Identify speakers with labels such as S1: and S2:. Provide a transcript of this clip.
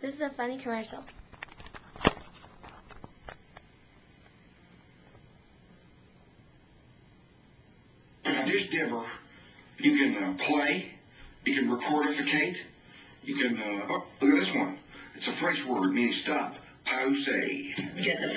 S1: This is a funny commercial.
S2: Dish Diver, you can uh, play, you can recordificate, you can, uh, oh, look at this one. It's a French word meaning stop. Pause.
S3: Get the best.